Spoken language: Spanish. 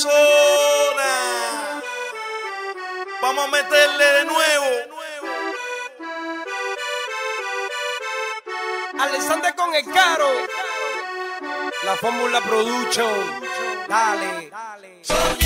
zona. Vamos a meterle de nuevo. Alexander con el caro. La fórmula production. Dale. Soñé